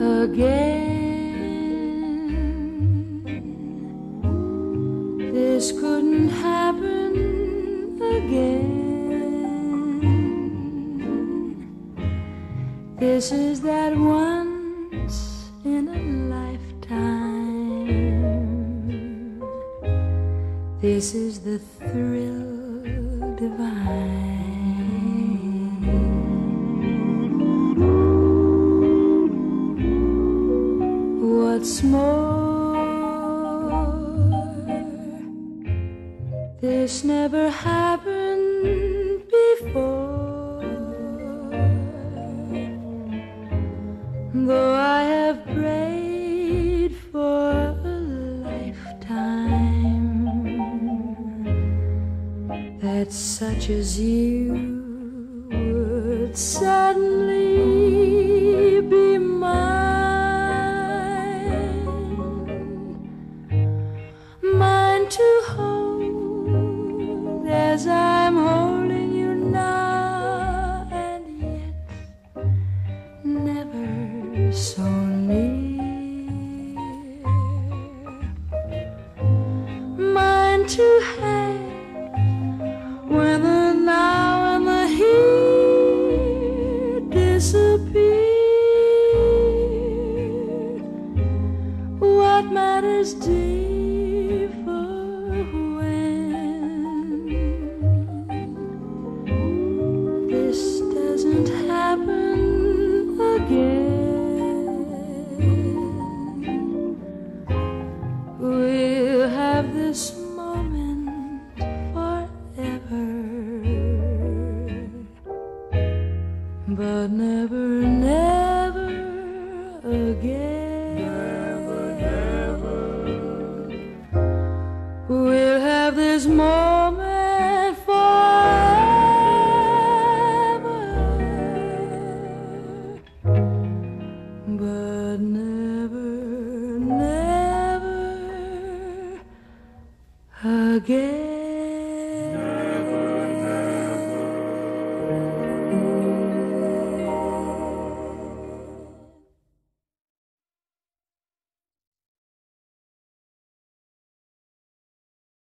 again. This couldn't happen again. This is that once in a lifetime. This is the thrill divine. What's more, this never happened before. Though I have prayed for a lifetime that such as you would suddenly to have when the now and the here disappear. What matters differ when this doesn't happen again. We'll have this this moment forever, but never, never again.